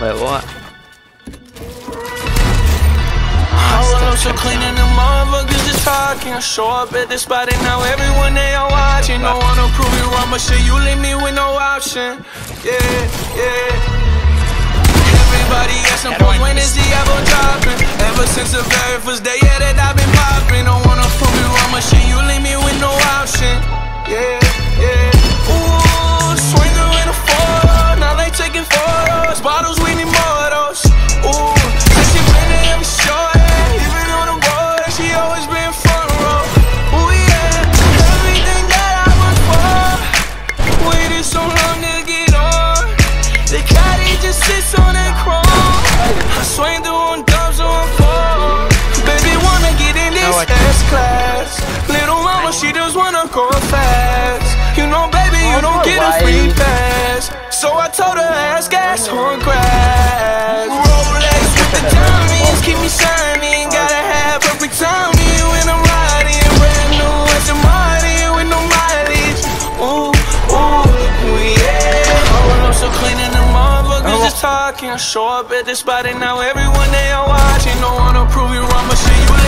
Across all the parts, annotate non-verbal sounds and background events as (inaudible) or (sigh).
Wait, what? So clean and the motherfuckers just talking. I show up at spot and now everyone they are watching. No one prove you wrong, but shit, you leave me with no option. Yeah, yeah. Everybody for when is the album dropping? Ever since the very first day, yeah, that I've been popping. Don't wanna prove you wrong, but shit, you leave me with no option. Yeah, yeah. Ooh, swing through in a four, now they taking photos. Bottles, we need more of those. Ooh, and she been there every show, yeah. Even on the road, and she always been front row. Ooh, yeah. Everything that I was for, waited so long to get on. The caddy just sits on that chrome. I swing through on dubs on four. Baby wanna get in this S class. Mama, she just wanna go fast. You know, baby, you don't get a free pass. So I told her ask gas on grass. Rolex with the diamonds keep me shining. Gotta have perfect timing when I'm riding. Brand new Aston Martin with no mileage. Ooh, ooh, ooh, yeah. I roll up so clean and the motherfuckers just talking. I show up at the spot and now everyone they are watching. No one to prove you wrong, but shit, you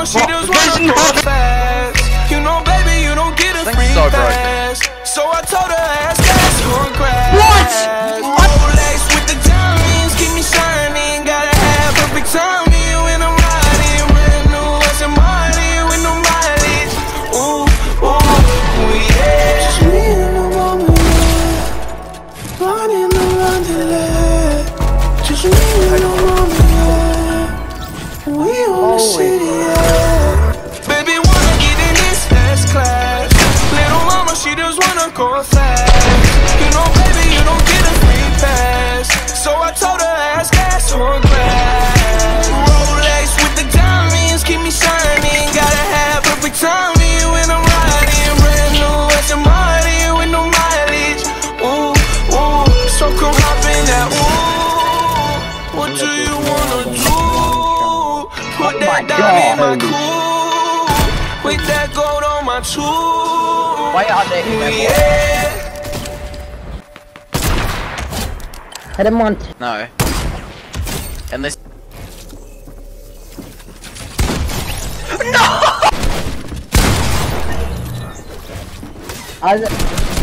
mama, she just wanna go fast. You know, baby, you don't get a Thanks, free so broken. pass. So I told her ask gas on grass. What? Rolex with the diamonds keep me shining. Gotta have perfect timing when I'm riding. Brand new Aston Martin with no mileage. Ooh, ooh, ooh, yeah. Just me and the mama, yeah. Running around the land. Just me and the mama, yeah. We on the city, yeah. Just fast. You know, baby, you don't get a free pass. So I told her ask gas on grass. Rolex with the diamonds keep me shining. Gotta have perfect timing when I'm riding. Brand new Aston Martin with no mileage. Ooh, ooh, so come hop in that. Ooh, what do you wanna do? Put that diamond in my cool. With that gold on my tool. Why are they Ooh, yeah. Hit him on. No. Unless. (laughs) I was,